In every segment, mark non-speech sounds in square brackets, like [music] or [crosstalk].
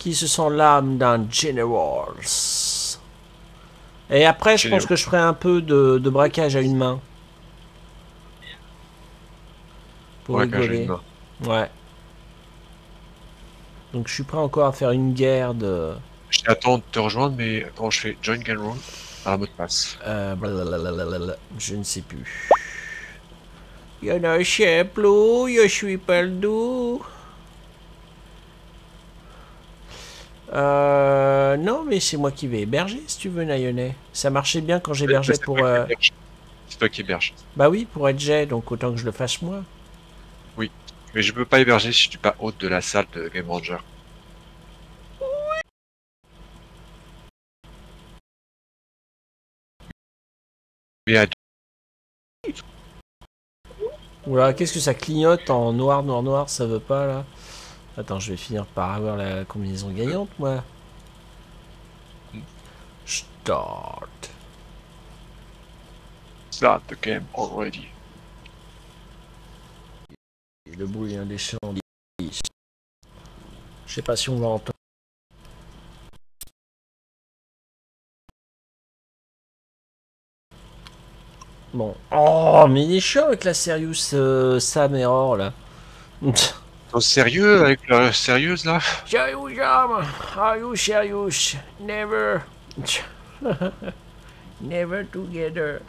qui se sent l'âme d'un Generals. Et après, je pense que je ferai un peu de, de braquage à une main. Pour Braquage à une rigoler. main. Ouais. Donc je suis prêt encore à faire une guerre de... J'attends de te rejoindre, mais quand je fais Join Gunroll, par un mot de passe. Euh, blablabla, je ne sais plus. Je ne sais plus, je suis perdu. Euh, non, mais c'est moi qui vais héberger si tu veux, Nayone. Ça marchait bien quand j'hébergeais pour. euh. C'est toi qui héberge. Bah oui, pour être jet, donc autant que je le fasse moi. Mais je peux pas héberger si je suis pas hôte de la salle de Game Ranger. Mais à Oula, qu'est-ce que ça clignote en noir, noir, noir, ça veut pas là Attends, je vais finir par avoir la combinaison gagnante, moi. Start. start the game already. Le bruit hein, des champs. Je sais pas si on va entendre. Bon. Oh, mais il est chaud avec la Serious euh, Sam Error là. [laughs] Sérieux avec la sérieuse là? Serious are you serious? Never. [laughs] Never together.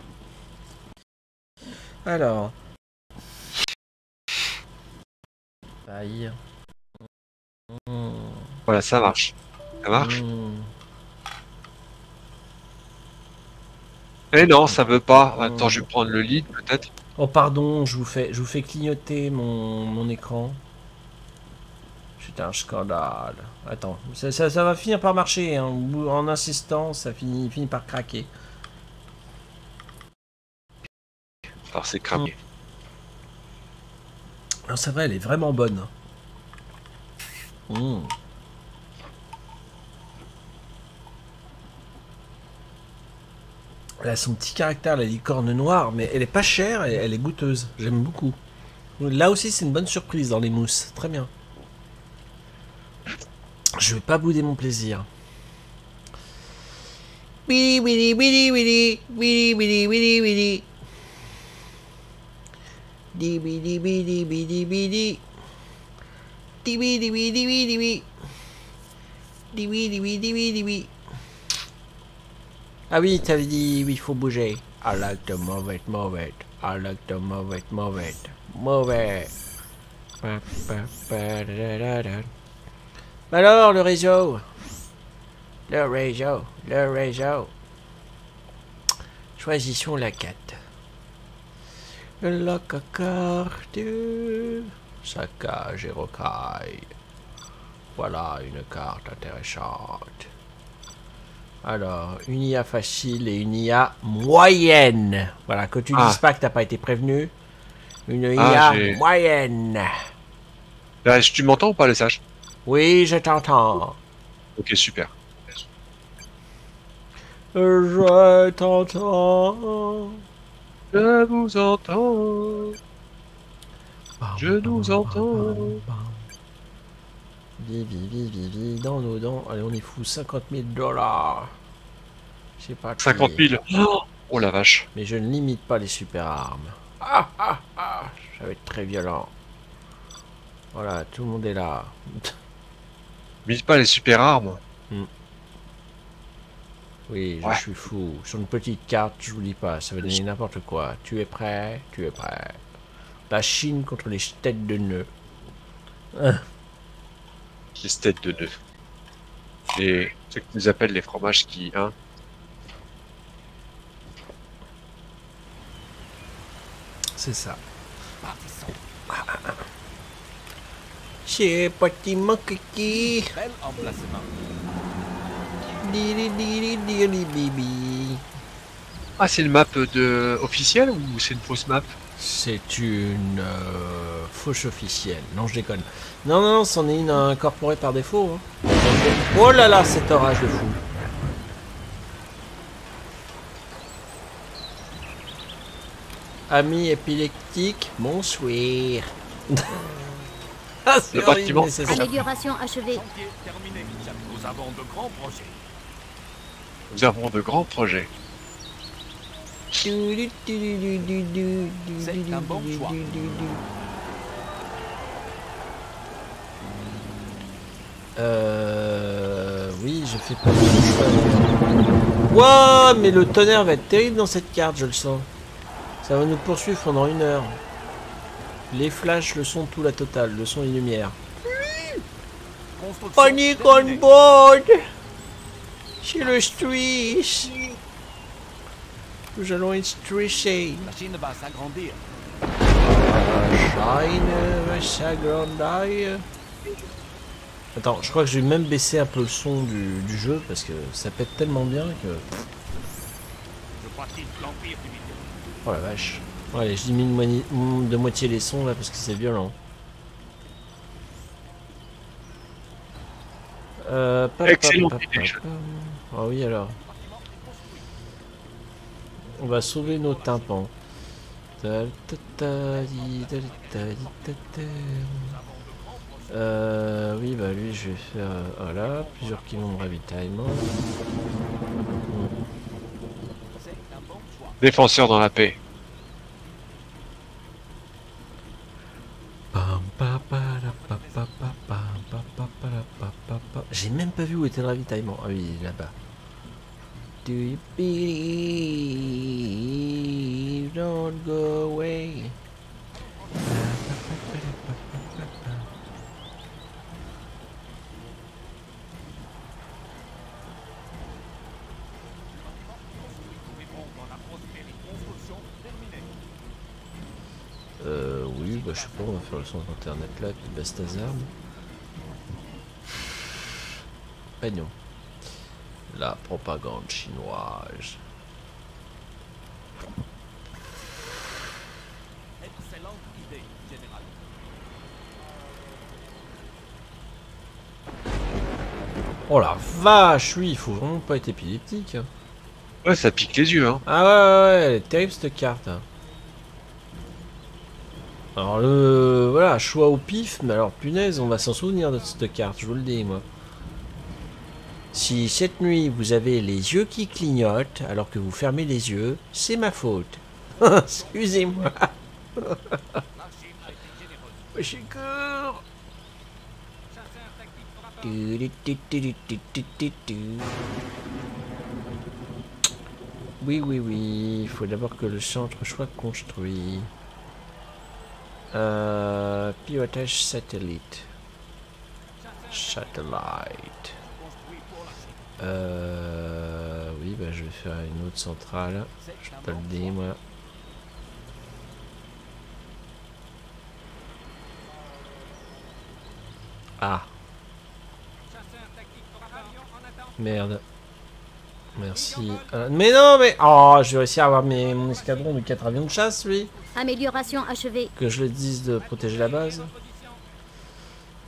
Alors. Aïe. Hmm. Voilà, ça marche. Ça marche? Hmm. Eh non, ça veut pas. Attends, je vais prendre le lead peut-être. Oh pardon, je vous fais, je vous fais clignoter mon, mon écran. C'est un scandale. Attends, ça, ça- ça va finir par marcher. hein. En insistant, ça finit, finit par craquer. Alors c'est cramé. Non, c'est vrai, elle est vraiment bonne. Hmm. Elle a son petit caractère, la licorne noire, mais elle est pas chère et elle est goûteuse. J'aime beaucoup. Là aussi, c'est une bonne surprise dans les mousses. Très bien. Je vais pas bouder mon plaisir. Wili wili wili wili wili wili wili wili. Di bidi bidi bidi bidi. Di bidi bidi bidi bidi. Di bidi bidi bidi bidi. Ah oui, t'avais dit oui, il faut bouger. I like to move it, move it. I like to move it, move it. Move it. Pa, pa, pa, da, da, da. Alors, le réseau Le réseau, le réseau. Choisissons la 4. La carte. Saccage et rocaille. Voilà une carte intéressante. Alors, une IA facile et une IA moyenne. Voilà, que tu Ah. dises pas que t'as pas été prévenu. Une Ah, IA j'ai- moyenne. Là, tu m'entends ou pas le sage? Oui, je t'entends. Ok, super. Je t'entends. Je vous entends. Je nous entends. Vivi, dans nos dents. Allez, on y fout 50 000 dollars. Je sais pas. 50 qui- 000. Oh, oh la vache. Mais je ne limite pas les super armes. Ah ah ah Ça va être très violent. Voilà, tout le monde est là. [laughs] Mise pas les super armes. Oui, je Ouais. suis fou. Sur une petite carte, je vous dis pas, ça va donner n'importe quoi. Tu es prêt? Tu es prêt. La Chine contre les têtes de nœuds. Les têtes de nœuds. Les, ceux que nous appellent les fromages qui, hein. C'est ça. C'est petit mon kiki. Bel emplacement. Diri diri diri bibi. Ah, c'est le map de officiel ou c'est une fausse map? C'est une euh, fauche officielle. Non, je déconne. Non, non, non, c'en est une incorporée par défaut. hein. Oh là là, cet orage de fou. Ami épileptique, bonsoir. [laughs] Ah, c'est Le bâtiment. mais c'est ça. Amélioration achevée. Nous avons de grands projets. Nous avons de grands projets. C'est un bon choix. Euh... Oui, je fais pas bon choix. Wow, mais le tonnerre va être terrible dans cette carte, je le sens. Ça va nous poursuivre pendant une heure. Les flashs, le son, tout la totale, le son et lumière. Construction Panique on board C'est le stress Nous allons être stressés. La Chine va s'agrandir. Va s'agrandir. Attends, je crois que je vais même baisser un peu le son du, du jeu parce que ça pète tellement bien que... Je pratique l'empire du milieu. Oh la vache. Allez, je diminue de moitié- les sons là parce que c'est violent. Euh, pa- pa- Excellent pa- pa- idée, je- pa- Ah oui alors. On va sauver nos tympans. Euh, oui bah lui je vais faire euh, voilà plusieurs kilomètres de ravitaillement. Défenseurs dans la paix. Pam, pa, pa, la, pa, pa, pa, pam, pa, pa, pa, la, pa, pa, pa. J'ai même pas vu où était le ravitaillement. Ah oui, là-bas. Do you believe? Don't go away? Euh, oui, bah je sais pas, on va faire le centre internet là, puis Bastazard. La propagande chinoise. Excellente idée, général. Oh la vache, oui, il faut vraiment pas être épileptique. hein. Ouais, ça pique les yeux, hein. Ah ouais, ouais, ouais, elle est terrible cette carte. Alors le... Voilà, choix au pif, mais alors punaise, on va s'en souvenir de cette carte, je vous le dis moi. Si cette nuit vous avez les yeux qui clignotent alors que vous fermez les yeux, c'est ma faute. [laughs] Excusez-moi. [laughs] Tactique frappeur. Oui, oui, oui. Il faut d'abord que le centre soit construit. Euh, pilotage satellite. Satellite. Construit pour la Chine. Euh, oui, bah, je vais faire une autre centrale. Je peux le dire, moi. Ah, merde. Merci. Euh, mais non, mais... Oh, je vais réussir à avoir mes, mon escadron de 4 avions de chasse, lui. Amélioration achevée. Que je le dise de protéger la base.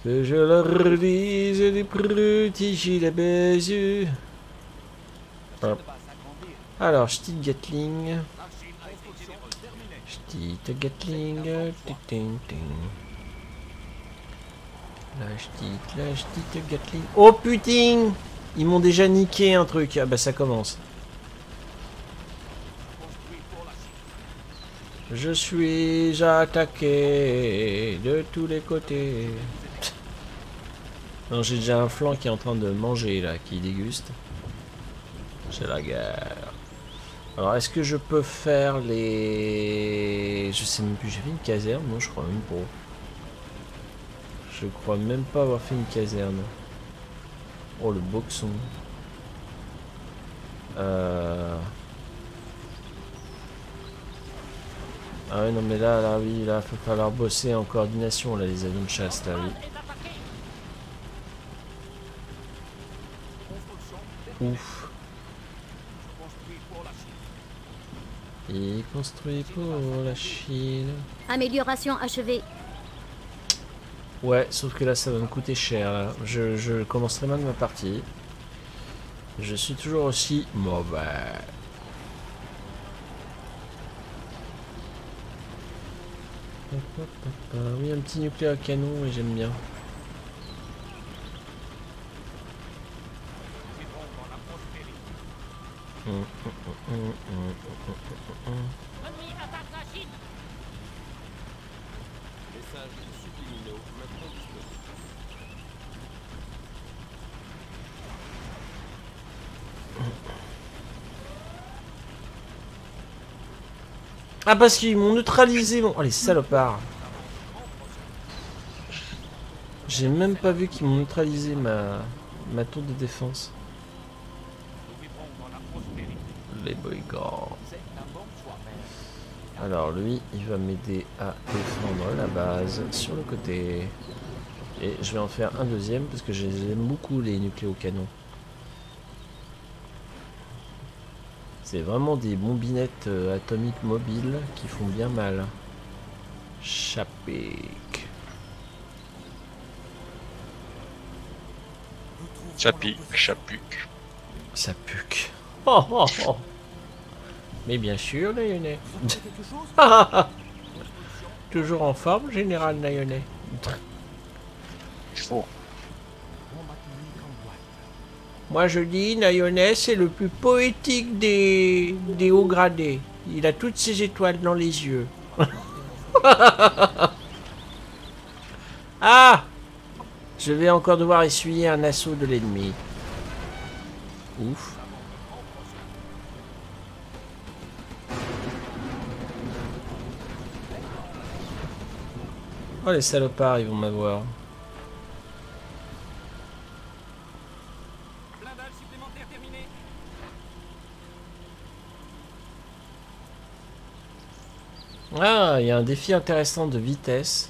Que je leur dise de protéger la base. Hop. S'agrandir. Alors, petite Gatling. Petite Gatling. Ting, ting. La petite, la petite Gatling. Oh putain Ils m'ont déjà niqué un truc. Ah bah ça commence. Je suis attaqué de tous les côtés. Non, j'ai déjà un flanc qui est en train de manger là, qui déguste. C'est la guerre. Alors, est-ce que je peux faire les... Je sais même plus, j'avais une caserne Non, je crois même pas. Je crois même pas avoir fait une caserne. Oh, le boxon. Euh... Ah ouais, non mais là, là, oui, là, faut falloir bosser en coordination, là, les avions de chasse, là, oui. Construction terminée. Ouf. Construit pour la Chine. Il construit pour la Chine. Amélioration achevée. Ouais, sauf que là, ça va me coûter cher, là. Je, je commencerai mal ma partie. Je suis toujours aussi mauvais. Oui, un petit nucléaire à canon, et j'aime bien. Ah, parce qu'ils m'ont neutralisé mon... Oh, les salopards J'ai même pas vu qu'ils m'ont neutralisé ma... ma tour de défense. Nous vivrons dans la prospérité. Les mère. Alors lui, il va m'aider à défendre la base sur le côté. Et je vais en faire un deuxième parce que j'aime beaucoup les nucléocanons. C'est vraiment des bombinettes euh, atomiques mobiles qui font bien mal. Chapic. Chapi, chapuc. Ça puque. [laughs] Oh, oh, oh. Mais bien sûr, Nayonet. [laughs] Toujours en forme, général Nayonet. Il faut. Moi je dis, Nayonet, c'est le plus poétique des, des hauts gradés. Il a toutes ses étoiles dans les yeux. [laughs] ah Je vais encore devoir essuyer un assaut de l'ennemi. Ouf. Oh les salopards, ils vont m'avoir. Ah, il y a un défi intéressant de vitesse.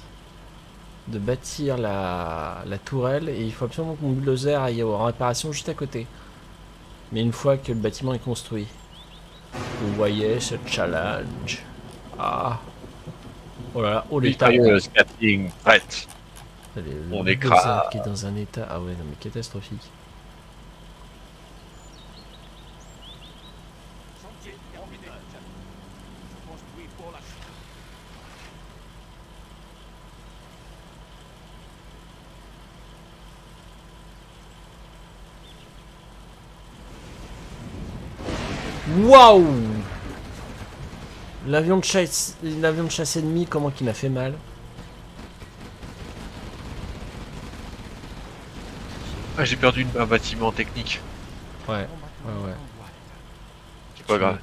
De bâtir la, la tourelle. Et il faut absolument que mon bulldozer aille en réparation juste à côté. Mais une fois que le bâtiment est construit. Vous voyez ce challenge? Ah. Oh là là, oh l'état. Gatling prête. Allez, le on écrase. qui est dans un état. Ah ouais, non mais catastrophique. Waouh L'avion de chasse, l'avion de chasse ennemi, comment qu'il m'a fait mal. Ah, j'ai perdu une- un bâtiment technique. Ouais, ouais, ouais. C'est pas grave.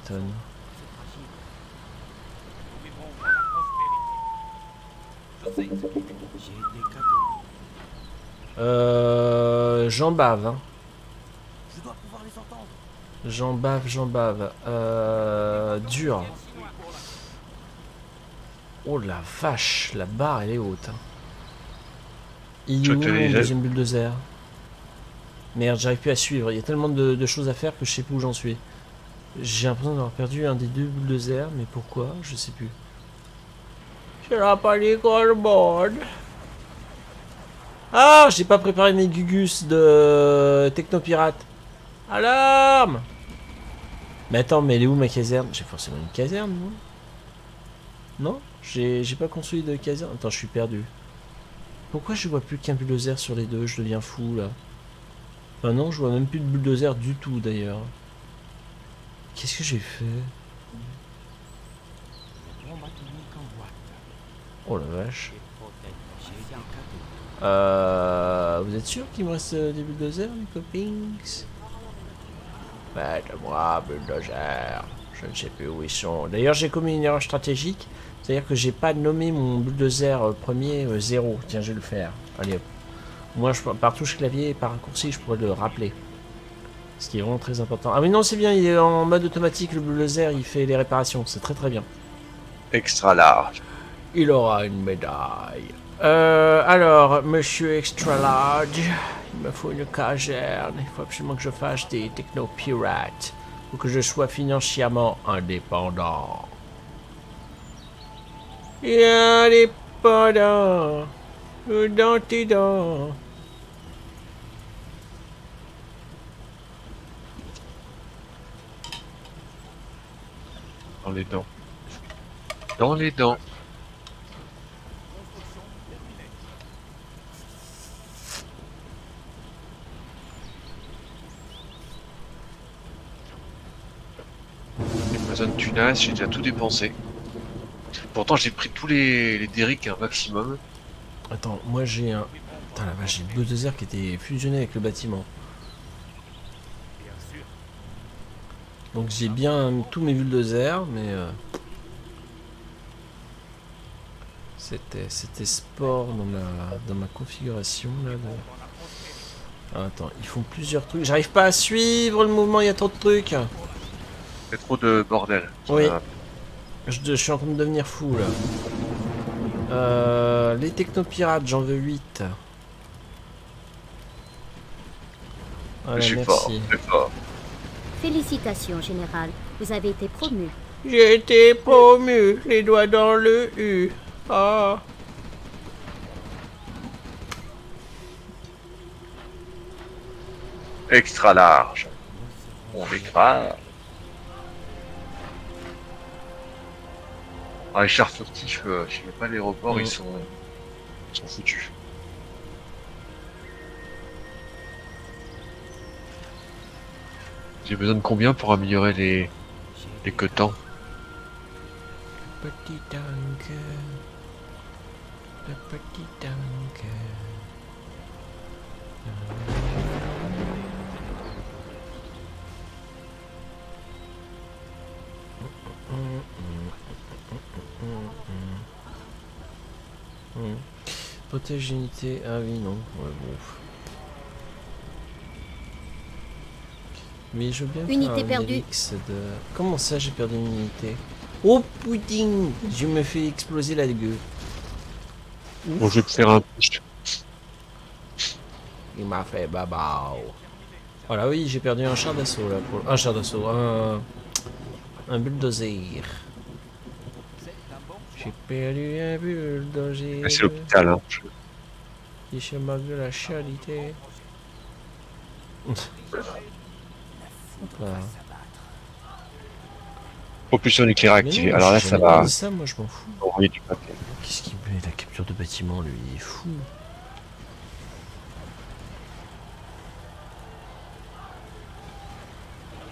Euh, j'en bave, hein. Je dois pouvoir les entendre. J'en bave, j'en bave. Euh, dur. Construis pour la Chine. Oh la vache, la barre elle est haute. hein. Il est où mon deuxième bulldozer Merde, j'arrive plus à suivre. Il y a tellement de, de choses à faire que je sais plus où j'en suis. J'ai l'impression d'avoir perdu un des deux bulldozers, mais pourquoi Je sais plus. Je la pas les corbeaux. Ah, j'ai pas préparé mes gugus de Technopirate. Alarme Mais attends, mais elle est où ma caserne? J'ai forcément une caserne, non? Non? J'ai pas construit de caserne. Attends, je suis perdu. Pourquoi je vois plus qu'un bulldozer sur les deux? Je deviens fou là. Enfin non, je vois même plus de bulldozer du tout d'ailleurs. Qu'est-ce que j'ai fait? Oh la vache. Euh, vous êtes sûr qu'il me reste euh, des bulldozers, les copings Faites-moi, bulldozer. Je ne sais plus où ils sont. D'ailleurs, j'ai commis une erreur stratégique. C'est-à-dire que j'ai pas nommé mon bulldozer euh, premier euh, zéro. Tiens, je vais le faire. Allez hop. Moi, je, par touche clavier et par raccourci, je pourrais le rappeler. Ce qui est vraiment très important. Ah mais non, c'est bien, il est en mode automatique, le bulldozer, il fait les réparations. C'est très très bien. Extra large. Il aura une médaille. Euh, alors, monsieur Extra Large, il me faut une caserne. Il faut absolument que je fasse des technopirates pour que je sois financièrement indépendant. Y'a les dans tes dents. Dans les dents. Dans les dents. Tunas, j'ai déjà tout dépensé. Pourtant, j'ai pris tous les, les derricks un maximum. Attends, moi j'ai un. Putain la vache, j'ai le bulldozer qui était fusionné avec le bâtiment. Bien sûr. Donc j'ai bien tous mes bulldozers, mais. euh, C'était c'était sport dans ma, dans ma configuration là. de- Ah, attends, ils font plusieurs trucs. J'arrive pas à suivre le mouvement, il y a trop de trucs. C'est trop de bordel. Oui. Je, je suis en train de devenir fou là. Euh, les technopirates, j'en veux 8. Voilà, je suis merci. fort, je suis fort. Félicitations, Général. Vous avez été promu. J'ai été promu, les doigts dans le U. Ah. Extra large. On écrase. Ah, les chars furtifs, euh, je sais pas l'aéroport, Mm. ils sont, ils sont foutus. J'ai besoin de combien pour améliorer les, les quetants Petit tank. Le petit tank. Hmm. Protège l'unité. Ah oui, non. Ouais, bon. Mais je veux bien Unité faire un perdue. mix de... Comment ça, j'ai perdu une unité? Oh putain Je me fais exploser la gueule. Bon, je vais te faire un push. Il m'a fait babao. Voilà, oui, j'ai perdu un char d'assaut là. Pour... Un char d'assaut, un. Un bulldozer. J'ai perdu un bulldozer. C'est l'hôpital, hein. Je- Il se moque de la charité. Propulsion nucléaire activée. non, Alors là, ça va ça, moi je m'en fous. du papier. Qu'est-ce qu'il met la capture de bâtiment, lui? Il est fou.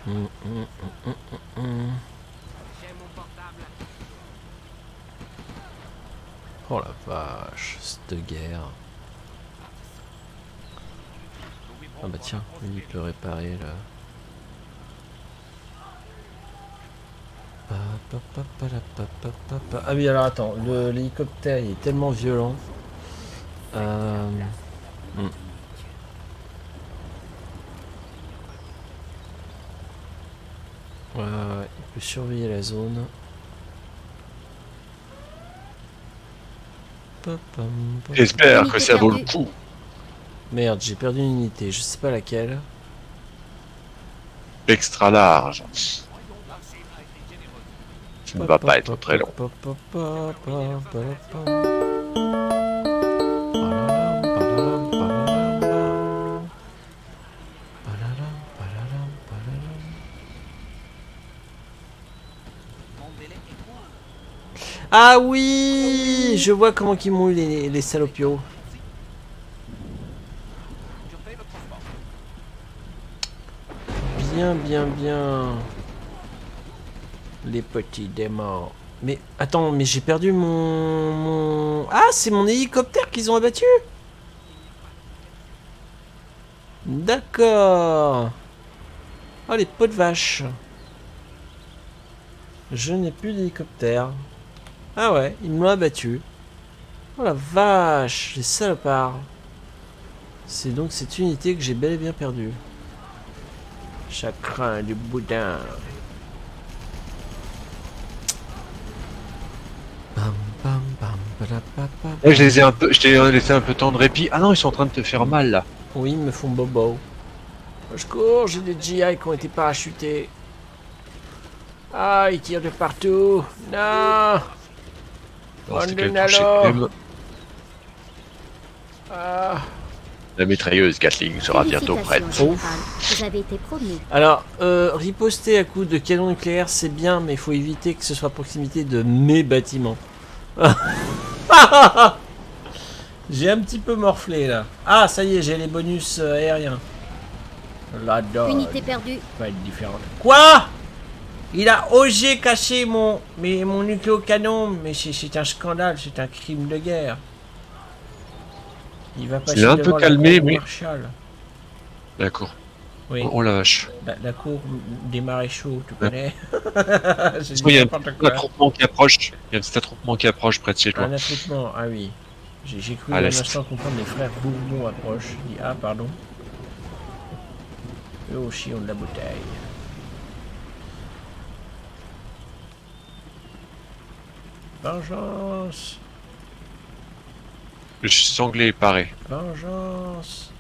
Hum, hum, hum, Oh la vache, cette guerre. Ah bah tiens, il peut réparer là. Ah oui alors attends, l'hélicoptère il est tellement violent. Euh... hmm. Il peut surveiller la zone. Pa, pam, pa, J'espère que ça vaut le coup. Merde, j'ai perdu une unité, je sais pas laquelle. Extra large. Ça ne va pas être très long. Ah oui Je vois comment ils m'ont eu les, les salopios. Bien, bien, bien. Les petits démons. Mais attends, mais j'ai perdu mon, mon- Ah, c'est mon hélicoptère qu'ils ont abattu D'accord. Oh, les pots de vache. Je n'ai plus d'hélicoptère. Ah ouais, ils me l'ont abattu. Oh la vache, les salopards. C'est donc cette unité que j'ai bel et bien perdue. Chagrin du boudin. Bam, bam, bam. Là, je les ai un peu, je t'ai laissé un peu temps de répit. Ah non, ils sont en train de te faire mal là. Oui, ils me font bobo. Je cours, j'ai des GI qui ont été parachutés. Ah, ils tirent de partout. Non C'était ah. La mitrailleuse Gatling sera bientôt prête. Félicitations, Général. Vous avez été promu. Alors, euh, riposter à coups de canon nucléaire, c'est bien, mais il faut éviter que ce soit à proximité de mes bâtiments. [laughs] j'ai un petit peu morflé là. Ah, ça y est, j'ai les bonus euh, aériens. La donne Unité perdue. va être différente. Quoi? Il a osé casser mon, mais, mon nucléocanon, mais c'est c'est un scandale, c'est un crime de guerre. Il va passer un peu devant la calmé, cour mais- martiale. D'accord. Oui, Oh la vache. la, la cour des maréchaux, tu connais [laughs] C'est Oui, il y a Un attroupement qui approche. Il y a un petit attroupement qui approche près de chez toi. Un attroupement, ah oui. J'ai cru À un l'est. instant comprendre les frères Bourbon approchent. Je dis, ah, pardon. Eux aussi ont de la bouteille. Vengeance Je suis sanglé et paré. Vengeance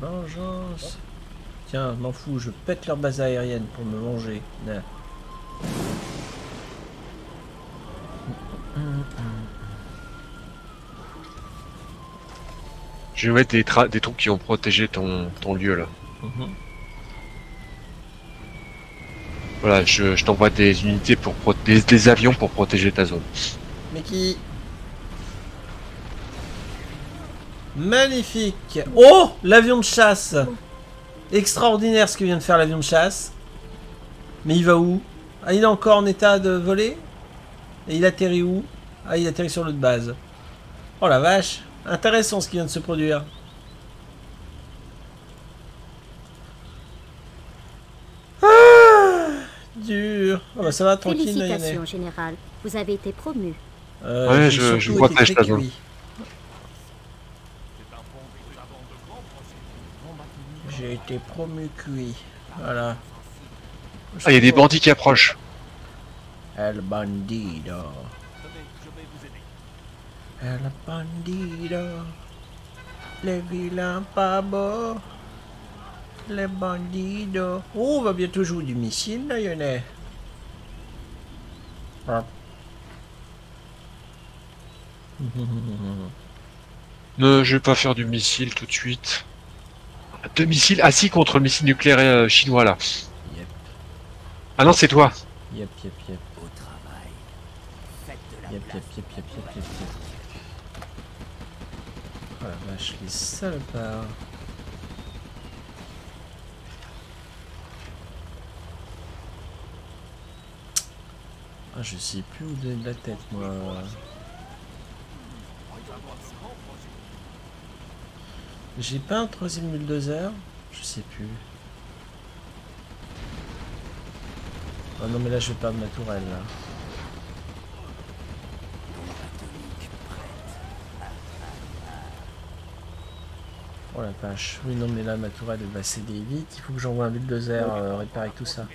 Vengeance Tiens, m'en fous, je pète leur base aérienne pour me venger. Nah. Je vais mettre des, des troupes qui vont protéger ton, ton lieu là. Mhm. Voilà, je, t'envoie des unités pour des, des avions pour protéger ta zone. Mais qui? Magnifique Oh L'avion de chasse Extraordinaire ce que vient de faire l'avion de chasse. Mais il va où? Ah, il est encore en état de voler? Et il atterrit où? Ah, il atterrit sur l'autre base. Oh la vache Intéressant ce qui vient de se produire. Ah Ah bah ça va, tranquille, Nayane. Félicitations, Général. Vous avez été promu. Euh, Ouais, j'ai je- protège ta zone. J'ai été promu cuit. Voilà. Ah, il y a des bandits qui approchent. El bandido. El bandido. Les vilains pas beaux. Les bandidos. Oh, on va bientôt jouer du missile, là. Ah. Ne, je vais pas faire du missile tout de suite. Deux missiles assis contre le missile nucléaire euh, chinois là. Yep, Ah non, c'est toi. yep, yep, yep. Au travail. Faites de la Yep, yep, yep, yep, yep, yep, yep. Oh la vache, les salopards. Ah, je sais plus où donner de la tête, moi. J'ai pas un troisième bulldozer Je sais plus. Oh non, mais là, je vais perdre ma tourelle, là. Oh la vache. Oui, non, mais là, ma tourelle, elle va céder vite. Il faut que j'envoie un bulldozer euh, réparer tout ça.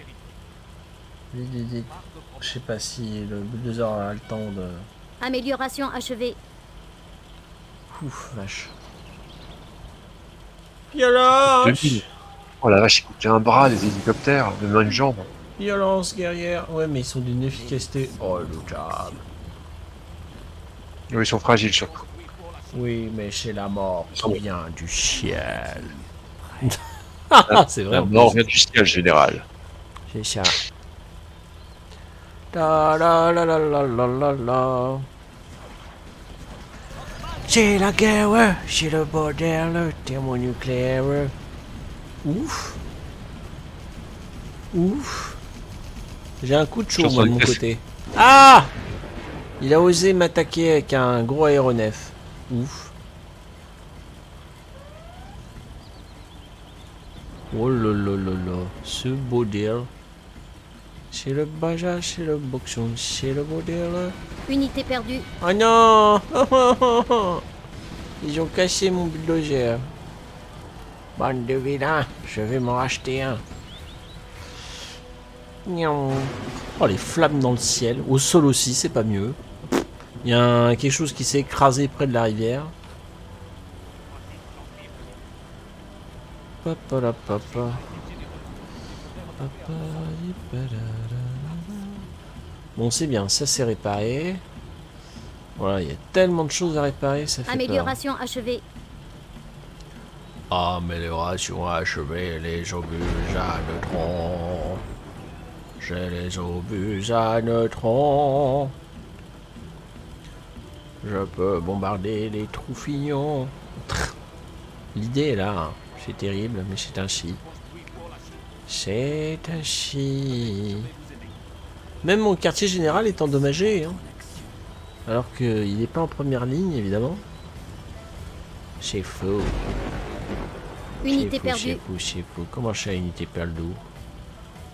Vite, vite, vite. Je sais pas si le bulldozer a le temps de... Amélioration achevée. Ouf, vache. Violence Oh la vache, il coûte un bras, les hélicoptères, même une jambe. Violence guerrière. Ouais, mais ils sont d'une efficacité redoutable. Oui, ils sont fragiles surtout. Oui, mais c'est la mort qui Oh. vient du ciel. [laughs] Ah, c'est vrai. La mort vient du ciel général. C'est ça. Da la la la la la la la. C'est la guerre, c'est le bordel, thermonucléaire. Ouf. Ouf. J'ai un coup de chaud moi, de mon côté. Ah Il a osé m'attaquer avec un gros aéronef. Ouf. Oh là là là là, ce bordel. C'est le baja, c'est le boxon, c'est le bordel. Unité perdue. Oh non Ils [laughs] ont cassé mon bulldozer. Bande de vilains, je vais m'en racheter un. Oh les flammes dans le ciel, au sol aussi, c'est pas mieux. Il y a un- quelque chose qui s'est écrasé près de la rivière. Papa la papa. Papa. Bon, c'est bien, ça c'est réparé. Voilà, il y a tellement de choses à réparer, ça fait peur. Amélioration achevée. Amélioration achevée, les obus à neutrons. J'ai les obus à neutrons. Je peux bombarder les troufignons. [laughs] L'idée est là, c'est terrible, mais c'est ainsi. C'est ainsi. Même mon quartier général est endommagé. hein. Alors qu'il n'est pas en première ligne, évidemment. C'est faux. Unité perdue. C'est fou, c'est fou. Comment ça, unité perdue?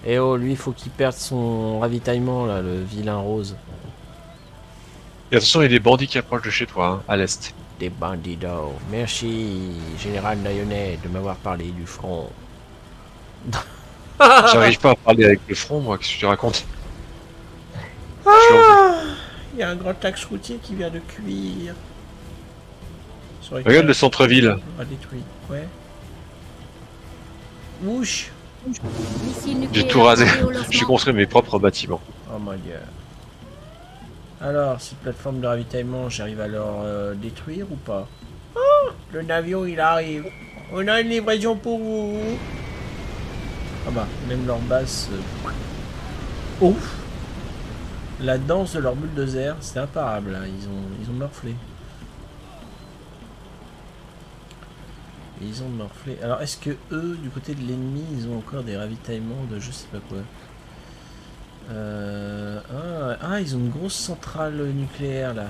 Eh oh, lui, faut qu'il perde son ravitaillement, là, le vilain rose. Et attention, il y a des bandits qui approchent de chez toi, hein, à l'est. Des bandidos. Merci, Général Nayonet, de m'avoir parlé du front. J'arrive pas à parler avec le front, moi, qu'est-ce que tu racontes? En- Il y a un grand axe routier qui vient de cuire. Regarde le centre-ville. détruit. Ouais. Nucléaire J'ai tout rasé. [laughs] J'ai construit mes propres bâtiments. Oh my god. Alors, cette plateforme de ravitaillement, j'arrive à leur euh, détruire ou pas? Oh Le navire, il arrive. On a une livraison pour vous. Ah bah, même leur base... euh, Ouf La danse de leur bulldozer, c'est imparable, là. Ils ont, ils ont morflé. Ils ont morflé. Alors, est-ce que eux, du côté de l'ennemi, ils ont encore des ravitaillements de je sais pas quoi? Euh, ah, ah, ils ont une grosse centrale nucléaire là.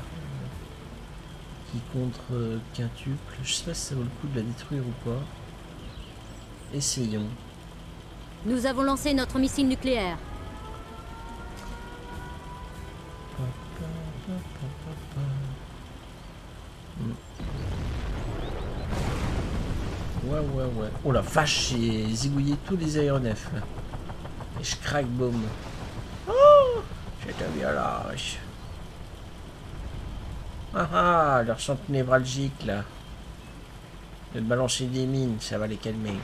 Qui contre euh, quintuple. Je sais pas si ça vaut le coup de la détruire ou pas. Essayons. Nous avons lancé notre missile nucléaire. Ouais, ouais, ouais. Oh la vache, j'ai zigouillé tous les aéronefs. Et je craque boum. Oh J'étais bien lâche. Ah ah, leur centre névralgique là. De balancer des mines, ça va les calmer.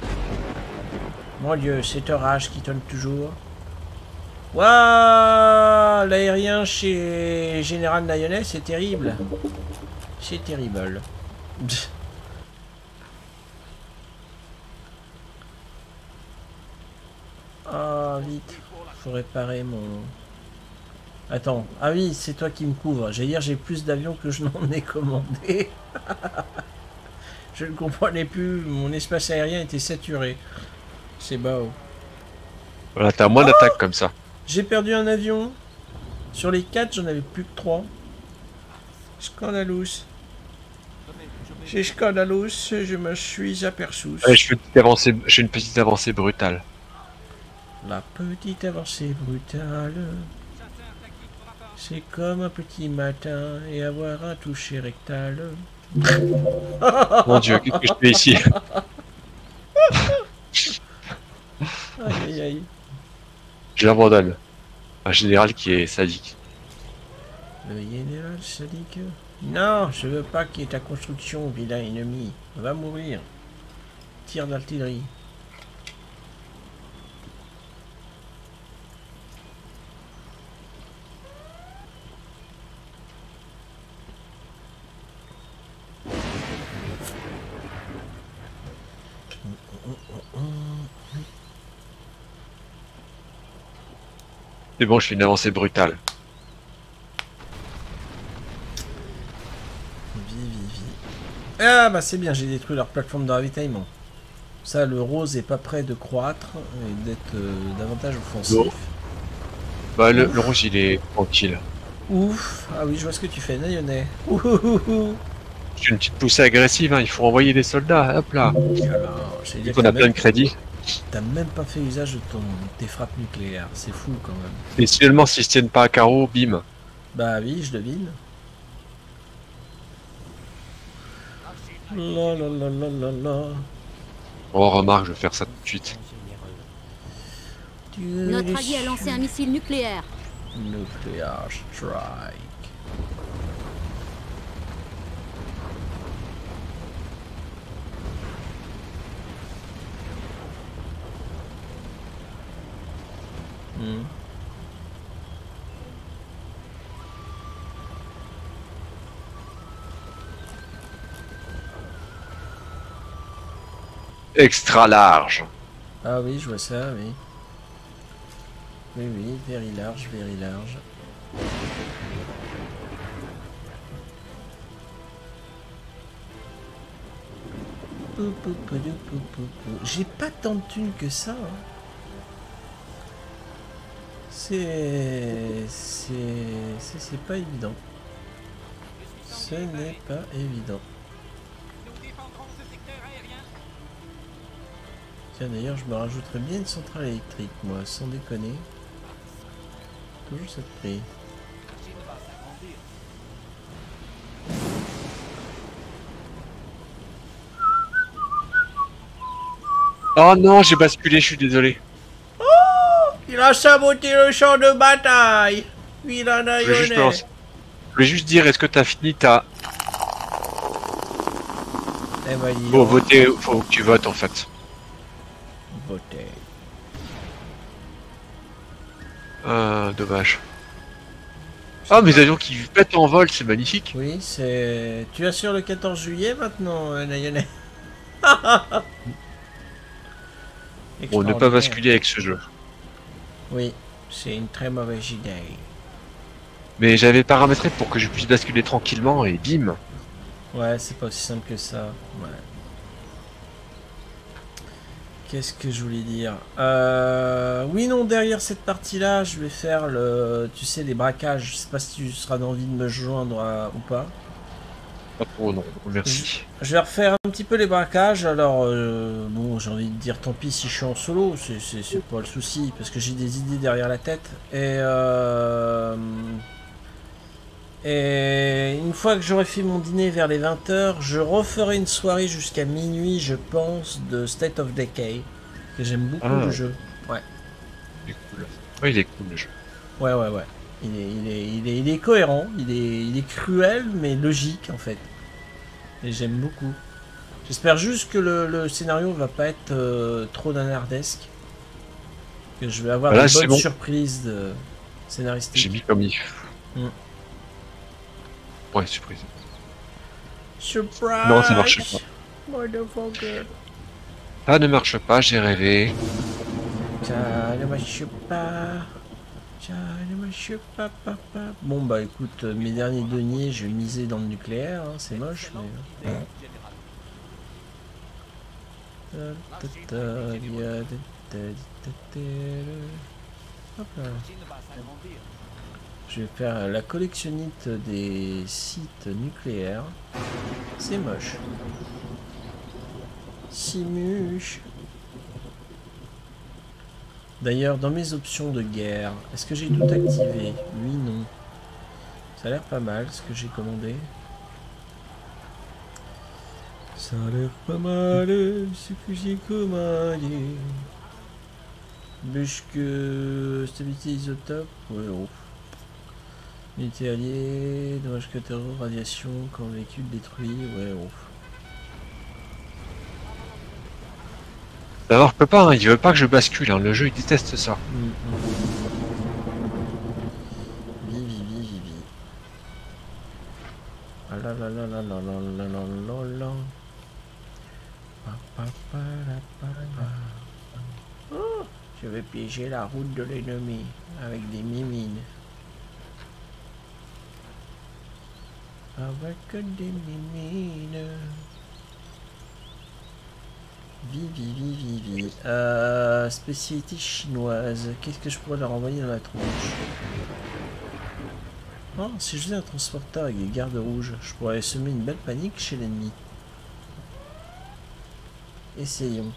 Mon dieu, cet orage qui tonne toujours. Waouh L'aérien chez Général Nayonais, c'est terrible. C'est terrible. [laughs] Ah, vite. Faut réparer mon... Attends. Ah oui, c'est toi qui me couvre. J'allais dire, j'ai plus d'avions que je [laughs] n'en ai commandé. je ne comprenais plus. Mon espace aérien était saturé. C'est beau. Voilà, t'as moins d'attaques comme ça. J'ai perdu un avion. Sur les 4, j'en avais plus que 3. Scandalous. C'est scandalous, je me suis aperçu. Ouais, je fais une petite avancée, je fais une petite avancée brutale. La petite avancée brutale. C'est comme un petit matin et avoir un toucher rectal. [laughs] Mon dieu, qu'est-ce que je fais ici? Aïe aïe aïe. J'abandonne. Un général qui est sadique. Le général sadique. Non, je veux pas qu'il y ait ta construction, vilain ennemi. Va mourir. Tire d'artillerie. C'est bon, je fais une avancée brutale. Ah bah c'est bien, j'ai détruit leur plateforme de ravitaillement. Ça, le rose est pas prêt de croître et d'être euh, davantage offensif. Bah, le, le rouge, il est tranquille. Ouf Ah oui, je vois ce que tu fais, Nayonais. J'ai une petite poussée agressive, hein. il faut envoyer des soldats, hop là. Dit qu'on a plein de crédits. T'as même pas fait usage de ton, tes frappes nucléaires, c'est fou quand même. Et seulement s'ils se tiennent pas à carreau, bim. Bah oui, je devine. La la la la la la. Oh, remarque, je vais faire ça tout de suite. Notre allié a lancé un missile nucléaire. Nuclear strike. Hmm. Extra large. Ah oui, je vois ça, oui. Oui, oui, very large, very large. J'ai pas tant de thunes que ça. hein. C'est... C'est... Pas évident. Ce n'est pas évident. Tiens, d'ailleurs, je me rajouterais bien une centrale électrique, moi, sans déconner. Toujours cette prix. Oh non, j'ai basculé, je suis désolé. Il a saboté le champ de bataille? Vilain Je voulais juste. Je voulais juste dire, est-ce que t'as fini ta... Eh ben, Faut donc, voter, faut que tu votes en fait. voter. Ah, dommage. Ah, mes avions qui pètent en vol, c'est magnifique. Oui, c'est... Tu assures le 14 juillet maintenant, euh, Nayane Bon, ne pas basculer avec ce jeu. Oui, c'est une très mauvaise idée. Mais j'avais paramétré pour que je puisse basculer tranquillement et bim. Ouais, c'est pas aussi simple que ça. Ouais. Qu'est-ce que je voulais dire? Euh... Oui, non, derrière cette partie-là, je vais faire le... Tu sais, les braquages. Je sais pas si tu seras d'envie de me joindre à- ou pas. Pas trop, non. Merci. Je vais refaire un petit peu les braquages. Alors, euh, bon, j'ai envie de dire tant pis si je suis en solo, c'est- pas le souci, parce que j'ai des idées derrière la tête. Et, euh, et une fois que j'aurai fait mon dîner vers les 20h, je referai une soirée jusqu'à minuit, je pense, de State of Decay. Que j'aime beaucoup Ah. le jeu. Il est cool. Ouais, il est cool le jeu. Ouais, ouais, ouais. Il est, il est, il est, il est cohérent, il est, il est cruel, mais logique en fait. Et j'aime beaucoup. J'espère juste que le, le scénario va pas être euh, trop nanardesque. Que je vais avoir Voilà, une bonne bon. surprise de scénaristique. J'ai mis comme il. Mm. Ouais, surprise. Surprise Non, ça marche pas. Ça ne marche pas, j'ai rêvé. Ça ne marche pas. Bon bah écoute, euh, mes derniers deniers, je vais miser dans le nucléaire, hein, c'est moche, mais... Hop là. Je vais faire la collectionnite des sites nucléaires. C'est moche. Simuche. D'ailleurs, dans mes options de guerre, est-ce que j'ai tout activé? Oui, non. Ça a l'air pas mal ce que j'ai commandé. Ça a l'air pas mal ce que j'ai commandé. Busque stabilité isotope, ouais, oh. Unité alliée, dommage collatéraux, radiation, quand le véhicule détruit, ouais, oh. Bah D'abord, je hein, il veut pas que je bascule, hein. le jeu il déteste ça. Je vais piéger la route de l'ennemi avec des mimines. Avec des mimines. Vi, vi, vi, vi, vi. Euh, spécialité chinoise. Qu'est-ce que je pourrais leur envoyer dans la tronche? Oh, si je faisais un transporteur avec des gardes rouges, je pourrais semer une belle panique chez l'ennemi. Essayons.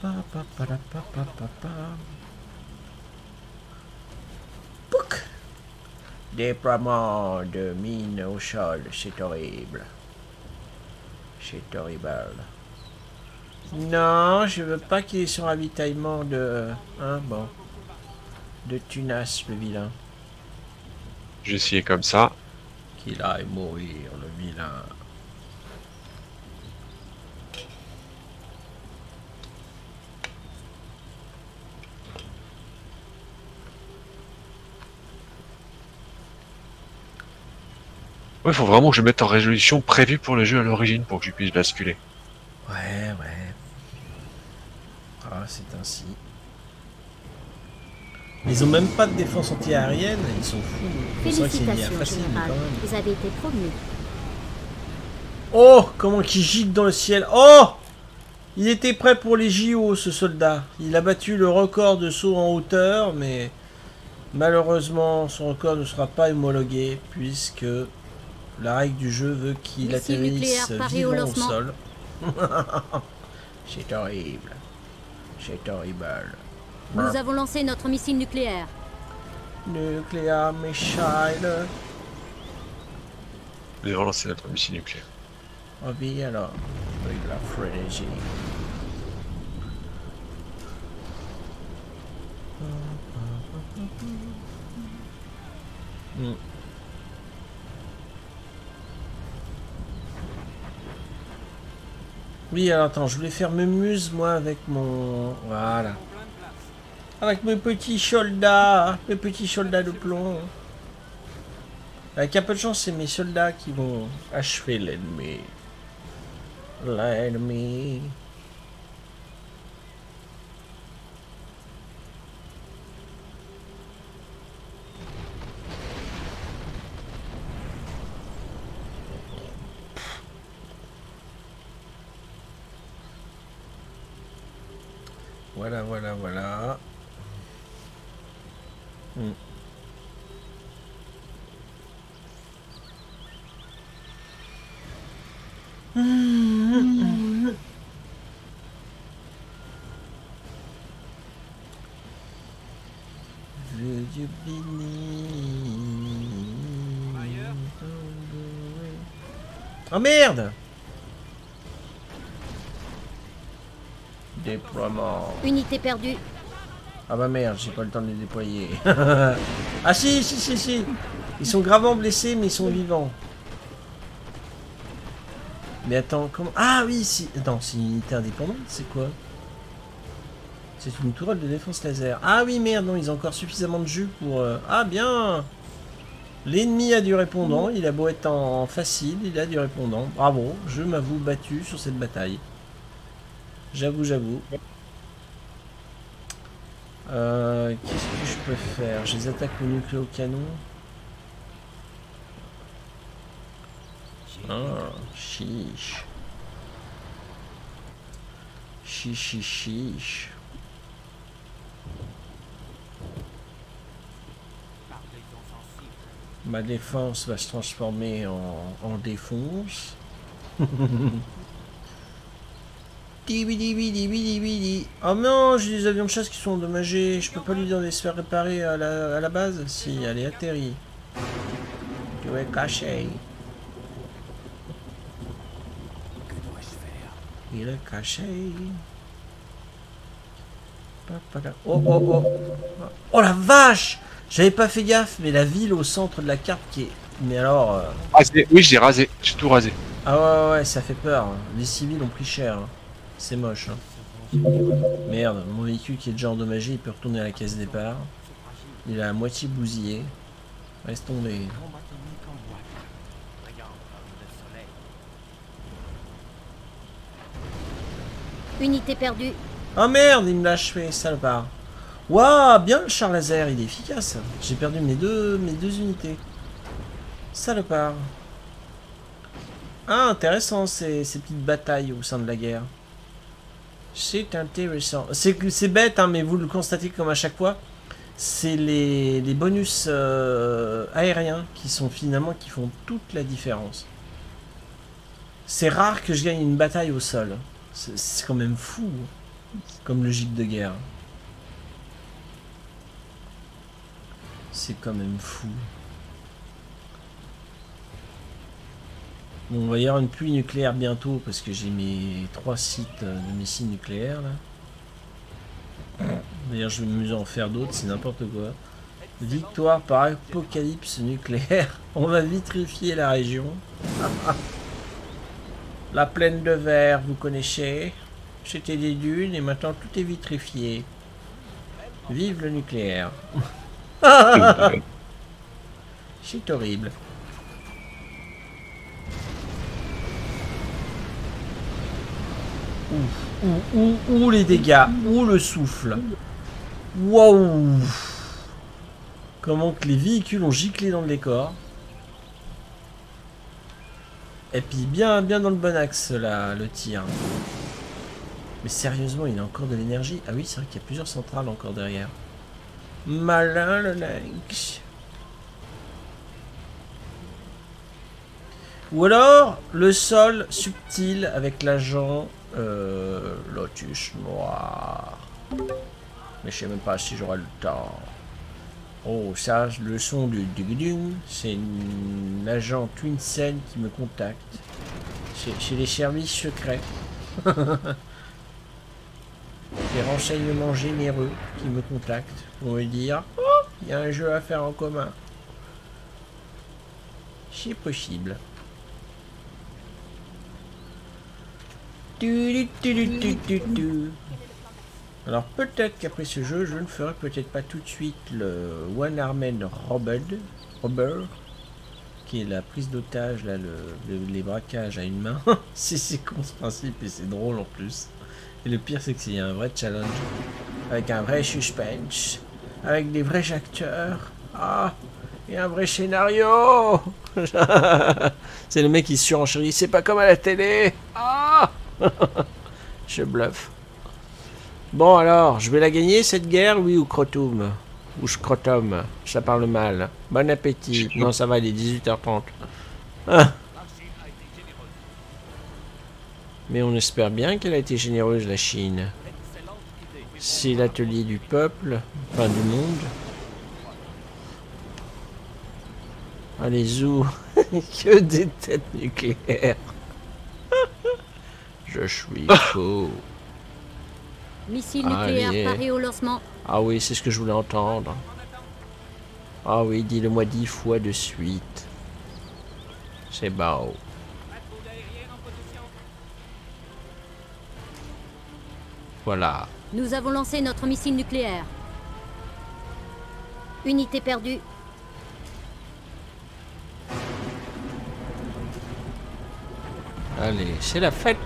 Pa, pa, la, pa, pa, pa, pa. Déploiement de mines au sol, c'est horrible. C'est horrible. Non, je veux pas qu'il ait son ravitaillement de... Hein, bon. De tunas, le vilain. J'ai essayé comme ça. Qu'il aille mourir, le vilain. Ouais, faut vraiment que je mette en résolution prévue pour le jeu à l'origine pour que je puisse basculer. Ouais, ouais. Ah, c'est ainsi. Ils ont même pas de défense anti-aérienne, ils sont fous. Félicitations, facile, Général. Vous avez été promu. Oh, comment qu'il gicle dans le ciel. Oh Il était prêt pour les JO, ce soldat. Il a battu le record de saut en hauteur, mais malheureusement, son record ne sera pas homologué, puisque la règle du jeu veut qu'il atterrisse nucléaire au vivant au sol. [laughs] C'est horrible. C'est horrible. Nous avons lancé notre missile nucléaire. Nuclear missile. Nous devons lancer notre missile nucléaire. Oh oui, alors. Avec la frénésie. Oui, alors attends, je voulais faire me muse, moi, avec mon... Voilà. Avec mes petits soldats, mes petits soldats de plomb. Avec un peu de chance, c'est mes soldats qui vont achever l'ennemi. L'ennemi. Voilà, voilà, voilà. Hmm. Veux Dieu béni. Oh merde Déploiement. Unité perdue. Ah bah merde, j'ai pas le temps de les déployer. [laughs] ah si, si, si, si. Ils sont gravement blessés, mais ils sont vivants. Mais attends, comment... Ah oui, si... Attends, c'est une unité indépendante, c'est quoi? C'est une tourelle de défense laser. Ah oui, merde, non, ils ont encore suffisamment de jus pour... euh, Ah bien L'ennemi a du répondant, il a beau être en facile, il a du répondant. Bravo, je m'avoue battu sur cette bataille. J'avoue, j'avoue. Euh, Qu'est-ce que je peux faire? Je les attaque au nucléo canon. Ah, chiche. Chiche, chiche. Ma défense va se transformer en, en. [laughs] Oh non, j'ai des avions de chasse qui sont endommagés. Je peux pas lui dire de se faire réparer à la, à la base Si, elle est atterrie. Tu es caché. Il est caché. Oh oh oh. Oh la vache J'avais pas fait gaffe, mais la ville au centre de la carte qui est... Mais alors... euh. Oui, j'ai rasé. J'ai tout rasé. Ah ouais, ouais, ouais, ça fait peur. hein. Les civils ont pris cher. C'est moche. hein. Merde, mon véhicule qui est déjà endommagé, il peut retourner à la caisse départ. Il a à moitié bousillé. Laisse tomber. Unité perdue. Oh merde, il me l'a achevé, salopard. Waouh, bien le char laser, il est efficace. J'ai perdu mes deux, mes deux unités. Salopard. Ah, intéressant ces, ces petites batailles au sein de la guerre. C'est intéressant. C'est bête, hein, mais vous le constatez comme à chaque fois. C'est les, bonus euh, aériens qui sont finalement qui font toute la différence. C'est rare que je gagne une bataille au sol. C'est c'est quand même fou comme logique de guerre. C'est quand même fou. Bon, on va y avoir une pluie nucléaire bientôt parce que j'ai mes trois sites euh, de missiles nucléaires là. D'ailleurs, je vais m'amuser à en faire d'autres, c'est n'importe quoi. Victoire par apocalypse nucléaire. [laughs] On va vitrifier la région. [laughs] La plaine de verre, vous connaissez C'était des dunes et maintenant tout est vitrifié. Vive le nucléaire. [laughs] C'est horrible. Ouh, ouh, ouh les dégâts, ouh le souffle? Waouh Comment que les véhicules ont giclé dans le décor. Et puis bien, bien dans le bon axe là, le tir. Mais sérieusement, il a encore de l'énergie Ah oui, c'est vrai qu'il y a plusieurs centrales encore derrière. Malin le lynx. Ou alors, le sol subtil avec l'agent euh, Lotus Noir. Mais je sais même pas si j'aurai le temps. Oh, ça, le son du dugudung, c'est une agent Twinsen qui me contacte. C'est c'est les services secrets. [laughs] Des renseignements généreux qui me contactent pour me dire Oh, il y a un jeu à faire en commun. C'est possible. Tu, tu, tu, tu, tu, tu. Alors peut-être qu'après ce jeu, je ne ferai peut-être pas tout de suite le One Armed Robber, Robber qui est la prise d'otage, là, le, le- les braquages à une main. [laughs] c'est c'est con ce principe et c'est drôle en plus. Et le pire c'est que c'est un vrai challenge, avec un vrai suspense, avec des vrais acteurs. Ah, et un vrai scénario. [laughs] c'est le mec qui surenchérit, c'est pas comme à la télé. Ah, [laughs] je bluffe. Bon alors, je vais la gagner cette guerre, oui ou crotum Ou scrotum, ça parle mal. Bon appétit. Non, ça va, il est 18h30. Ah. Mais on espère bien qu'elle a été généreuse, la Chine. C'est l'atelier du peuple, enfin du monde. Allez, zou, [laughs] que des têtes nucléaires. Je suis [laughs] faux. Missile Allez. nucléaire paré au lancement. Ah oui, c'est ce que je voulais entendre. Ah oui, dis-le-moi dix fois de suite. C'est beau. Voilà. Nous avons lancé notre missile nucléaire. Unité perdue. Allez, c'est la fête.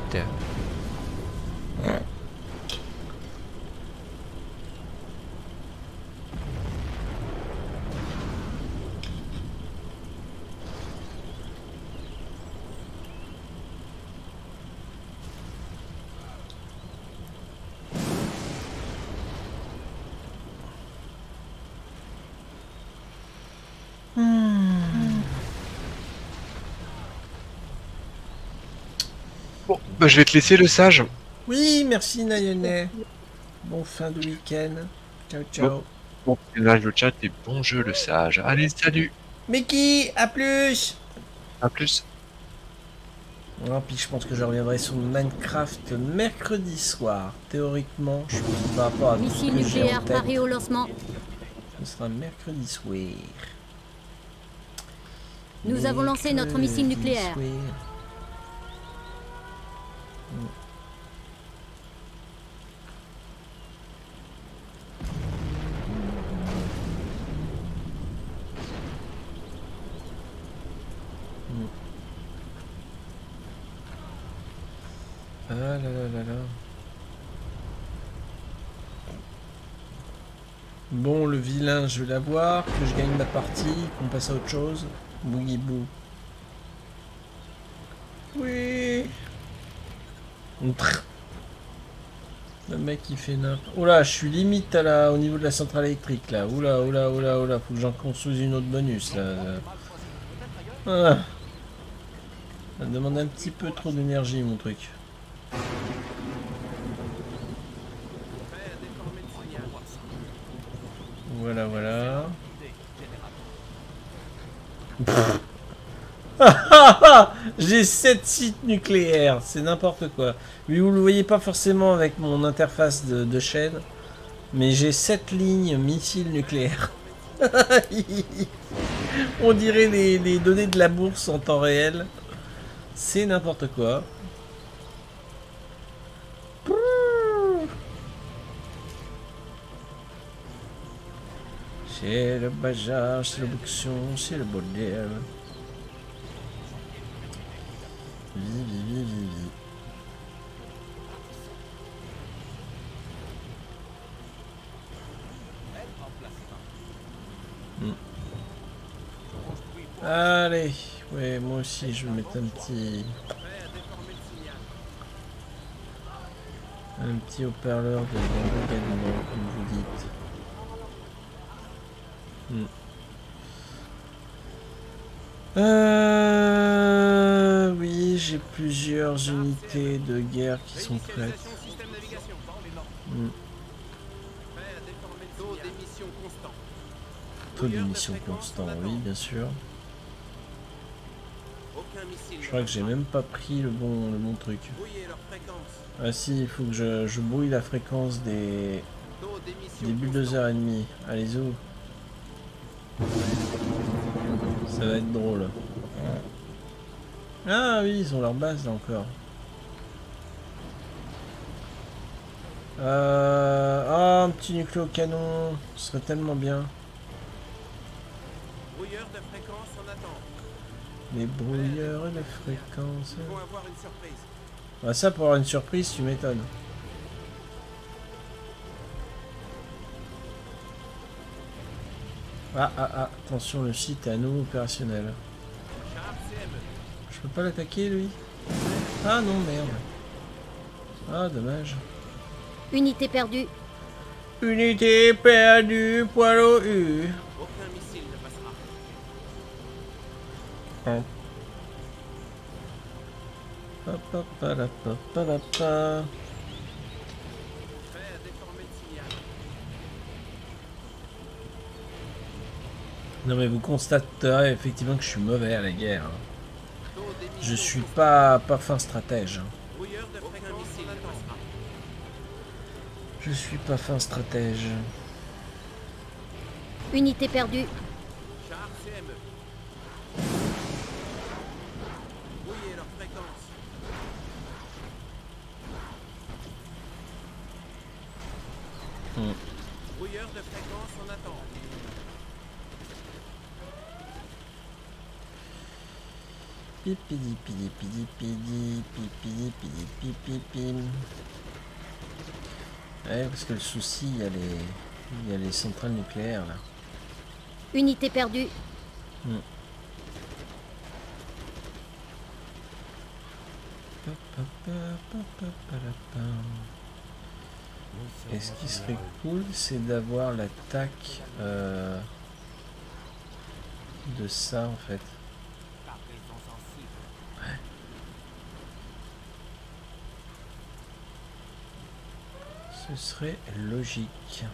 Bon, bah, je vais te laisser le sage. Oui, merci Nayonet. Bon fin de week-end. Ciao, ciao. Bon, live le chat et bon jeu le sage. Allez, salut. Mickey, à plus À plus. Ah, puis je pense que je reviendrai sur Minecraft mercredi soir. Théoriquement, je pense par rapport à tout Missile nucléaire paré au lancement. Ce sera mercredi soir. Nous avons lancé notre missile nucléaire. soir. Mm. Ah. Bon, le vilain, je vais l'avoir, que je gagne ma partie, qu'on passe à autre chose. Boogie boo. Oui. Le mec il fait n'importe. Là, je suis limite à la... au niveau de la centrale électrique là. Oula, oula, oula, oula. Faut que j'en construise une autre bonus là. Ah. Ça demande un petit peu trop d'énergie mon truc. Voilà, voilà. [laughs] J'ai 7 sites nucléaires, c'est n'importe quoi. Mais vous le voyez pas forcément avec mon interface de, chaîne, mais j'ai 7 lignes missiles nucléaires. [laughs] On dirait les, données de la bourse en temps réel. C'est n'importe quoi. C'est le bazar, c'est bouxon, c'est le bordel. Hmm. Allez, ouais, moi aussi je vais mettre un petit... Un petit haut-parleur de également, comme vous dites. Hmm. Euh, oui, j'ai unités de guerre qui sont prêtes. Hmm. Taux d'émission constant. Oui, bien sûr. Je crois que j'ai même pas pris le bon, le bon truc. Ah si, il faut que je, brouille la fréquence des, des bulldozers ennemis. Allez, zou. Ça va être drôle. Ah oui, ils ont leur base là encore. Euh... Ah, un petit nucléocanon. Ce serait tellement bien. Brouilleur de fréquence en attente. Les brouilleurs et les fréquences. Ils vont avoir une surprise. Ah, ça, pour avoir une surprise, tu m'étonnes. Ah, ah, ah, attention, le site est à nouveau opérationnel. Peux pas l'attaquer, lui Ah non, merde. Ah, dommage. Unité perdue. Unité perdue, poil au U. Aucun missile ne passera. Pa, signal. Non mais vous constaterez effectivement que je suis mauvais à la guerre. Je suis pas, pas fin stratège. hein. Je suis pas fin stratège. Unité perdue. Char CME. Brouiller leur fréquence. Hmm. Brouilleur de fréquence en attente. Pipidi pidi pidi pidi pipidi pidi pipi pim. Ouais, parce que le souci, il y a les, il y a les centrales nucléaires là. Unité perdue. Pa. Et ce qui serait cool, c'est d'avoir l'attaque euh, de ça en fait. Ce serait logique.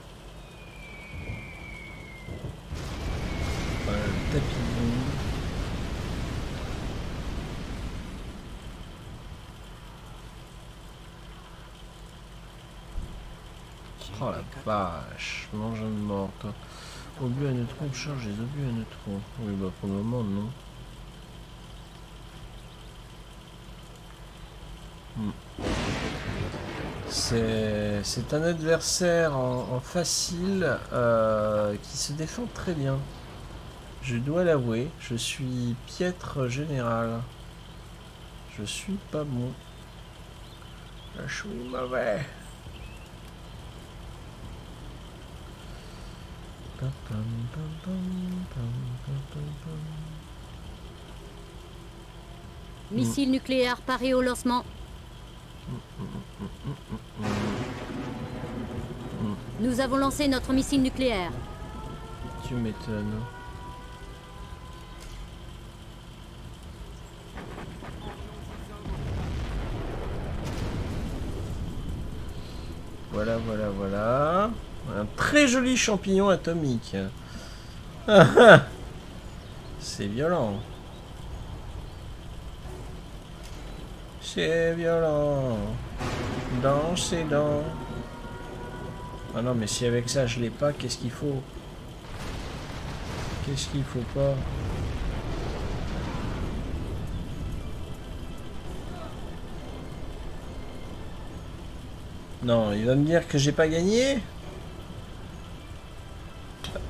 Voilà le tapis de. Oh la vache, mange un mort toi. Obus à neutrons, charge les obus à neutrons. Oui bah pour le moment non. Hmm. C'est un adversaire en, facile euh, qui se défend très bien. Je dois l'avouer, je suis piètre général. Je suis pas bon. Je suis mauvais. Missile nucléaire paré au lancement. Nous avons lancé notre missile nucléaire. Tu m'étonnes. Voilà, voilà, voilà. Un très joli champignon atomique. [laughs] C'est violent. C'est violent. Dans ses dents. Ah non, mais si avec ça je l'ai pas, qu'est-ce qu'il faut? Qu'est-ce qu'il faut pas? Non, il va me dire que j'ai pas gagné?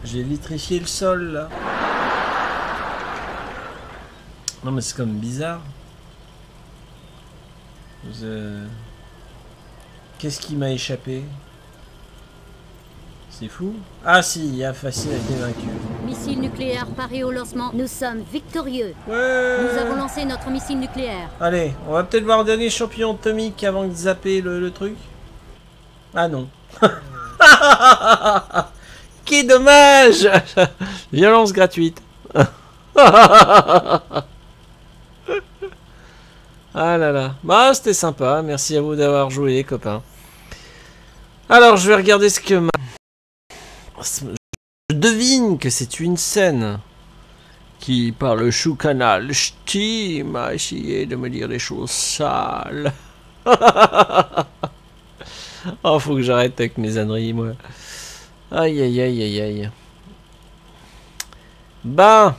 J'ai vitrifié le sol là. Non mais c'est comme bizarre. Euh, Qu'est-ce qui m'a échappé? C'est fou Ah si, il y a facile a été vaincu. Missile nucléaire paré au lancement. Nous sommes victorieux. Ouais Nous avons lancé notre missile nucléaire. Allez, on va peut-être voir un dernier champion atomique avant de zapper le, le truc. Ah non. [laughs] Quel dommage? [laughs] Violence gratuite. [laughs] Ah là là. Bah, c'était sympa. Merci à vous d'avoir joué, copains. Alors, je vais regarder ce que ma... Je devine que c'est une scène qui, par le chou canal, ch'ti, m'a essayé de me dire des choses sales. [laughs] oh, faut que j'arrête avec mes âneries, moi. Aïe, aïe, aïe, aïe, aïe. Ben,